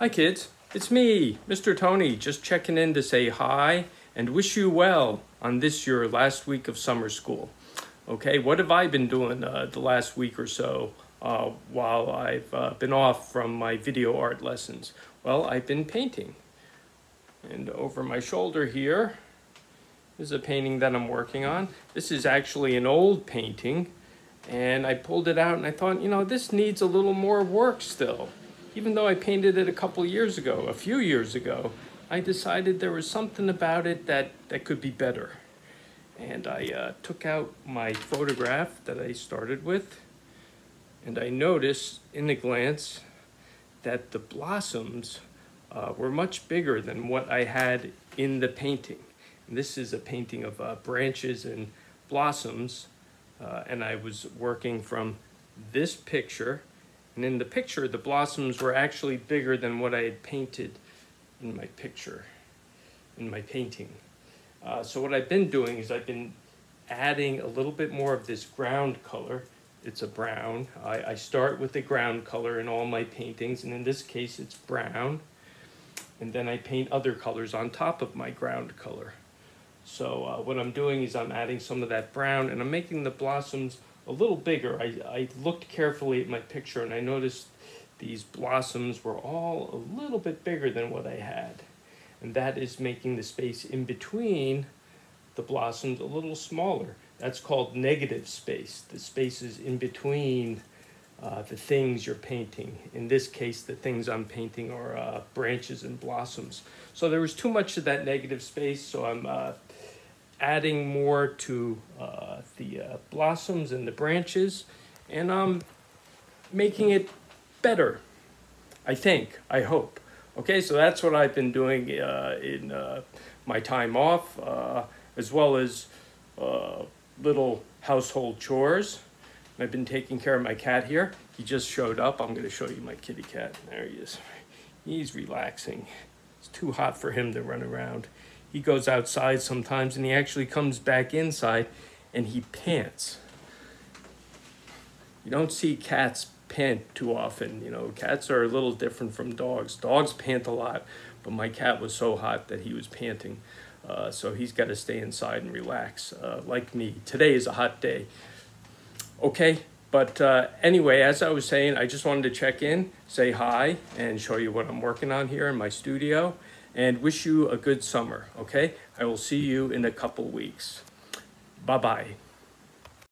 Hi kids, it's me, Mr. Tony, just checking in to say hi and wish you well on this your last week of summer school. Okay, what have I been doing uh, the last week or so uh, while I've uh, been off from my video art lessons? Well, I've been painting. And over my shoulder here is a painting that I'm working on. This is actually an old painting and I pulled it out and I thought, you know, this needs a little more work still. Even though I painted it a couple years ago, a few years ago, I decided there was something about it that, that could be better. And I uh, took out my photograph that I started with, and I noticed in a glance that the blossoms uh, were much bigger than what I had in the painting. And this is a painting of uh, branches and blossoms uh, and I was working from this picture. And in the picture, the blossoms were actually bigger than what I had painted in my picture, in my painting. Uh, so what I've been doing is I've been adding a little bit more of this ground color. It's a brown. I, I start with the ground color in all my paintings, and in this case it's brown. And then I paint other colors on top of my ground color. So uh, what I'm doing is I'm adding some of that brown and I'm making the blossoms a little bigger. I, I looked carefully at my picture and I noticed these blossoms were all a little bit bigger than what I had. And that is making the space in between the blossoms a little smaller. That's called negative space. The spaces in between uh, the things you're painting. In this case, the things I'm painting are uh, branches and blossoms. So there was too much of that negative space, so I'm uh, adding more to uh, the uh, blossoms and the branches, and I'm making it better, I think, I hope. Okay, so that's what I've been doing uh, in uh, my time off, uh, as well as uh, little household chores. I've been taking care of my cat here. He just showed up. I'm going to show you my kitty cat. There he is. He's relaxing. It's too hot for him to run around he goes outside sometimes and he actually comes back inside and he pants. You don't see cats pant too often. You know, cats are a little different from dogs. Dogs pant a lot, but my cat was so hot that he was panting. Uh, so he's got to stay inside and relax, uh, like me. Today is a hot day. Okay, but uh, anyway, as I was saying, I just wanted to check in, say hi, and show you what I'm working on here in my studio and wish you a good summer, okay? I will see you in a couple weeks. Bye-bye.